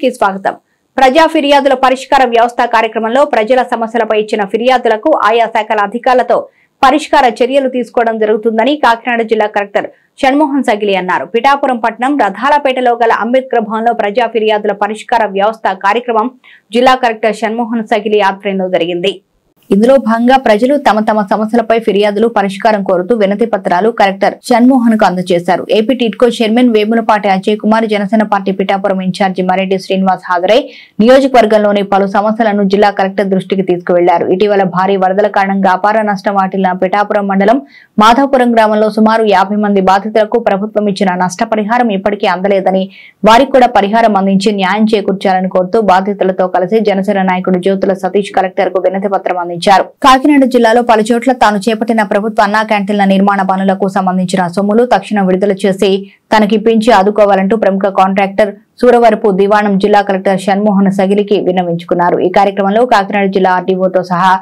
కి స్వాగతం. ప్రజా ఫిర్యాదుల పరిష్కార వ్యవస్థ కార్యక్రమంలో ప్రజల సమస్యలపై ఇచ్చిన ఫిర్యాదులకు ఆయా శాఖల అధికారులతో పరిష్కార చర్యలు తీసుకోవడం జరుగుతుందని కాకినాడ జిల్లా కలెక్టర్ షణ్మోహన్ సగిలి అన్నారు. పిఠాపురం పట్టణం రథాలపేటలో గల అంబేద్కర్ భవన్లో ప్రజా ఫిర్యాదుల పరిష్కార వ్యవస్థ కార్యక్రమం జిల్లా కలెక్టర్ షణ్మోహన్ సగిలి ఆధ్వర్యంలో జరిగింది. ఇందులో భాగంగా ప్రజలు తమ తమ సమస్యలపై ఫిర్యాదులు పరిష్కారం కోరుతూ వినతి పత్రాలు కలెక్టర్ షణ్మోహన్కు అందజేశారు. AP TIDCO chairman Vemulapati Ajay Kumar Janasena party Pithapuram incharge Mareddy Srinivas హాజరై నియోజకవర్గంలోని పలు సమస్యలను జిల్లా కలెక్టర్ దృష్టికి తీసుకువెళ్ళారు. ఇటీవల భారీ వరదల కారణంగా అపార నష్టం వాటిల్లిన పిఠాపురం మండలం మాధవపురం గ్రామంలో సుమారు యాభై మంది బాధితులకు ప్రభుత్వం ఇచ్చిన నష్టపరిహారం ఇప్పటికీ అందలేదని వారికి కూడా పరిహారం అందించి న్యాయం చేకూర్చాలని కోరుతూ బాధితులతో కలిసి జనసేన నాయకుడు జ్యోతుల సతీష్ కలెక్టర్కు వినతి పత్రం అందించారు. కాకినాడ జిల్లాలో పలు చోట్ల తాను చేపట్టిన ప్రభుత్వ అన్నా క్యాంటీన్ల నిర్మాణ పనులకు సంబంధించిన సొమ్ములు తక్షణం విడుదల చేసి తనకిప్పించి ఆదుకోవాలంటూ ప్రముఖ కాంట్రాక్టర్ సూరవరపు దివాణం జిల్లా కలెక్టర్ షణ్మోహన్ సగిలికి విన్నవించుకున్నారు. ఈ కార్యక్రమంలో కాకినాడ జిల్లా ఆర్డీఓతో సహా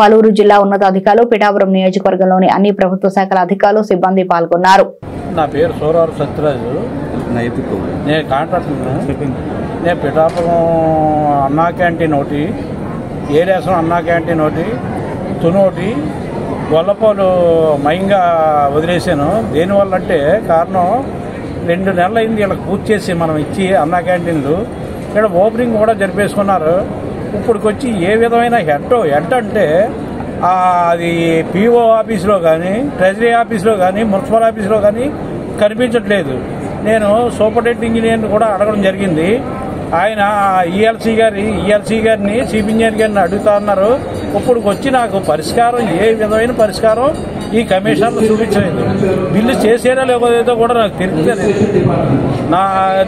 పలువురు జిల్లా ఉన్నతాధికారులు పిఠాపురం నియోజకవర్గంలోని అన్ని ప్రభుత్వ శాఖల అధికారులు సిబ్బంది పాల్గొన్నారు. నా పేరు సూరవర సత్యరాజు. నేను కాంట్రాక్టర్. నేను పిఠాపురం అన్నా క్యాంటీన్ ఒకటి ఏరియాసం అన్నా క్యాంటీన్ ఒకటి తునోటి గొల్లపాలు మయంగా వదిలేసాను దేనివల్ల అంటే కారణం రెండు నెలలు అయింది వీళ్ళకి పూర్తి చేసి మనం ఇచ్చి అన్నా క్యాంటీన్లు. ఇక్కడ ఓపెనింగ్ కూడా జరిపేసుకున్నారు. ఇప్పటికొచ్చి ఏ విధమైన హెడ్ హెడ్ అంటే అది పిఓ ఆఫీస్లో కానీ ట్రెజరీ ఆఫీస్లో కానీ మున్సిపల్ ఆఫీస్లో కానీ కనిపించట్లేదు. నేను సూపరింటెండెంట్ ఇంజనీర్ని కూడా అడగడం జరిగింది. ఆయన ఈఎల్సీ గారి ఈఎల్సీ గారిని చీఫ్ ఇంజనీర్ గారిని అడుగుతా ఉన్నారు. ఇప్పుడు వచ్చి నాకు పరిష్కారం ఏ విధమైన పరిష్కారం ఈ కమిషన్లు చూపించలేదు. బిల్లు చేసేదా లేకపోతే కూడా నాకు తెలియదు నా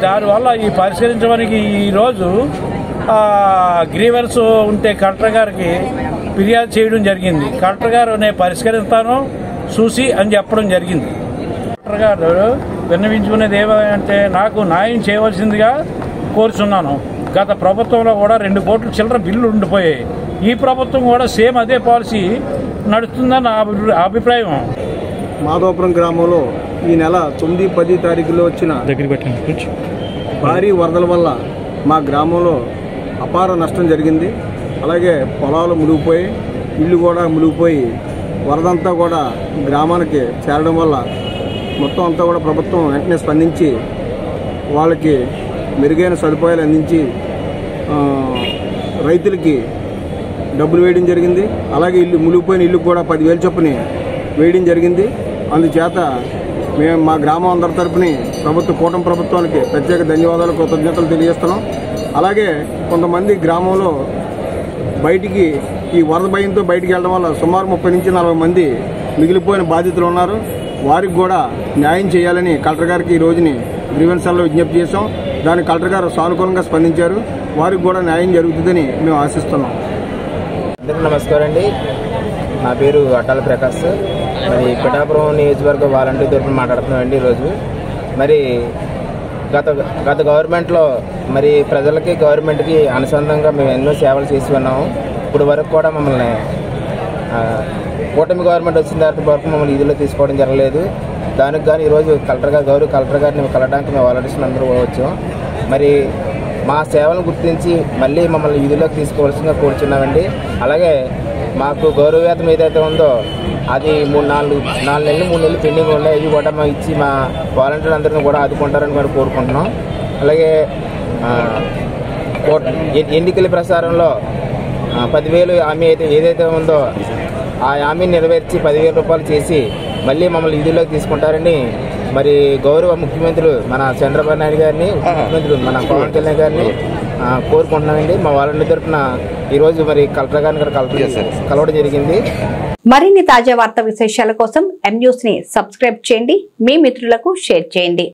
దానివల్ల ఈ పరిష్కరించడానికి ఈరోజు గ్రీవెన్స్ ఉంటే కలెక్టర్ గారికి ఫిర్యాదు చేయడం జరిగింది. కలెక్టర్ గారు నేను పరిష్కరిస్తాను చూసి అని చెప్పడం జరిగింది. కలెక్టర్ గారు విన్నవించుకునేది ఏమంటే నాకు న్యాయం చేయవలసిందిగా కోరుచున్నాను. గత ప్రభుత్వంలో కూడా రెండు కోట్ల చిల్లర బిల్లు ఉండిపోయాయి. ఈ ప్రభుత్వం కూడా సేమ్ అదే పాలసీ నడుస్తుందని నా అభి- అభిప్రాయం. మాధవపురం గ్రామంలో ఈ నెల తొమ్మిది పది తారీఖులో వచ్చిన భారీ వరదల వల్ల మా గ్రామంలో అపార నష్టం జరిగింది. అలాగే పొలాలు మునిగిపోయి ఇల్లు కూడా మునిగిపోయి వరదంతా కూడా గ్రామానికి చేరడం వల్ల మొత్తం అంతా కూడా ప్రభుత్వం వెంటనే స్పందించి వాళ్ళకి మెరుగైన సదుపాయాలు అందించి రైతులకి డబ్బులు వేయడం జరిగింది. అలాగే ఇల్లు మునిగిపోయిన ఇల్లు కూడా పదివేలు చొప్పున వేయడం జరిగింది. అందుచేత మేము మా గ్రామం అందరి తరపుని ప్రభుత్వ కూటమి ప్రభుత్వానికి ప్రత్యేక ధన్యవాదాలు కృతజ్ఞతలు తెలియజేస్తున్నాం. అలాగే కొంతమంది గ్రామంలో బయటికి ఈ వరద భయంతో బయటికి వెళ్ళడం వల్ల సుమారు ముప్పై నుంచి నలభై మంది మిగిలిపోయిన బాధితులు ఉన్నారు. వారికి కూడా న్యాయం చేయాలని కలెక్టర్ గారికి ఈ రోజుని గ్రీవెన్సాల్లో విజ్ఞప్తి చేశాం. దాని కలెక్టర్ గారు సానుకూలంగా స్పందించారు. వారికి కూడా న్యాయం జరుగుతుందని మేము ఆశిస్తున్నాం. అందరికీ నమస్కారం అండి. నా పేరు అటల్ ప్రకాష్. మరి పిఠాపురం నియోజకవర్గ వాలంటీర్ తరఫున మాట్లాడుతున్నామండి ఈరోజు. మరి గత గత గవర్నమెంట్లో మరి ప్రజలకి గవర్నమెంట్కి అనుసంధానంగా మేము ఎన్నో సేవలు చేసి ఉన్నాము. ఇప్పుడు వరకు కూడా మమ్మల్ని కూటమి గవర్నమెంట్ వచ్చిన తర్వాత వరకు మమ్మల్ని ఇదిలో తీసుకోవడం జరగలేదు. దానికి కానీ ఈరోజు కలెక్టర్ గారు గౌరవ కలెక్టర్ గారిని కలవడానికి మేము వాలంటీర్స్ అందరూ వచ్చాం. మరి మా సేవలను గుర్తించి మళ్ళీ మమ్మల్ని విధుల్లోకి తీసుకోవాల్సిందిగా కోరుచున్నామండి. అలాగే మాకు గౌరవ వేతనం ఏదైతే ఉందో అది మూడు నాలుగు నాలుగు నెలలు మూడు నెలలు పెండింగ్ ఉన్నాయి. ఇవి కూడా మా ఇచ్చి మా వాలంటీర్లు అందరిని కూడా ఆదుకుంటారని కూడా కోరుకుంటున్నాం. అలాగే ఎన్నికల ప్రసారంలో పదివేలు హామీ అయితే ఏదైతే ఉందో ఆ హామీని నెరవేర్చి పదివేల రూపాయలు చేసి మళ్ళీ మమ్మల్ని విధుల్లోకి తీసుకుంటారని మరి గౌరవ ముఖ్యమంత్రులు మన చంద్రబాబు నాయుడు గారిని ముఖ్యమంత్రులు మన పవన్ కళ్యాణ్ గారిని కోరుకుంటున్నామండి. మా వాళ్ళని తరఫున ఈరోజు మరి కలెక్టర్ గారిని కూడా కలెక్టర్ కలవడం జరిగింది. మరిన్ని తాజా వార్తా విశేషాల కోసం ఎం న్యూస్ని సబ్స్క్రైబ్ చేయండి. మీ మిత్రులకు షేర్ చేయండి.